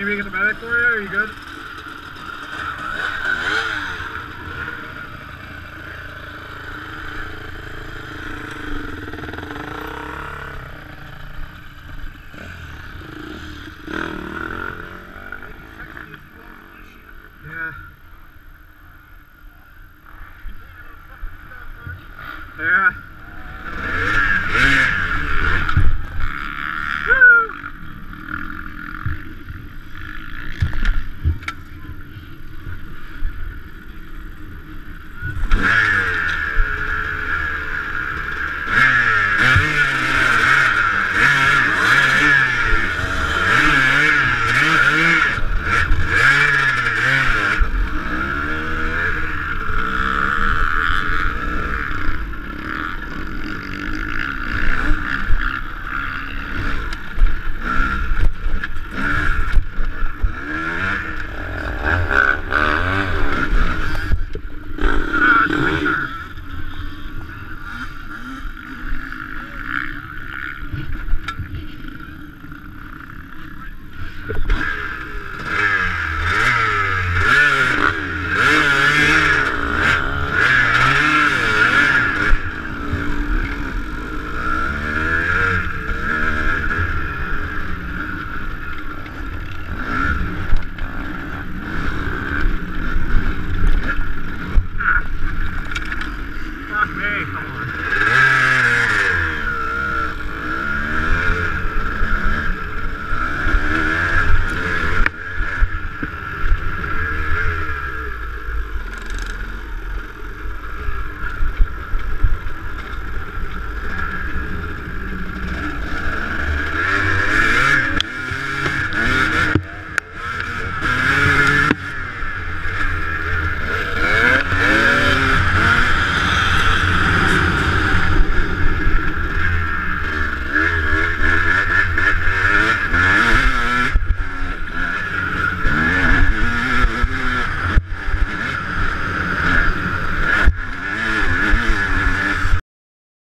Maybe I get the medic for you? Are you good?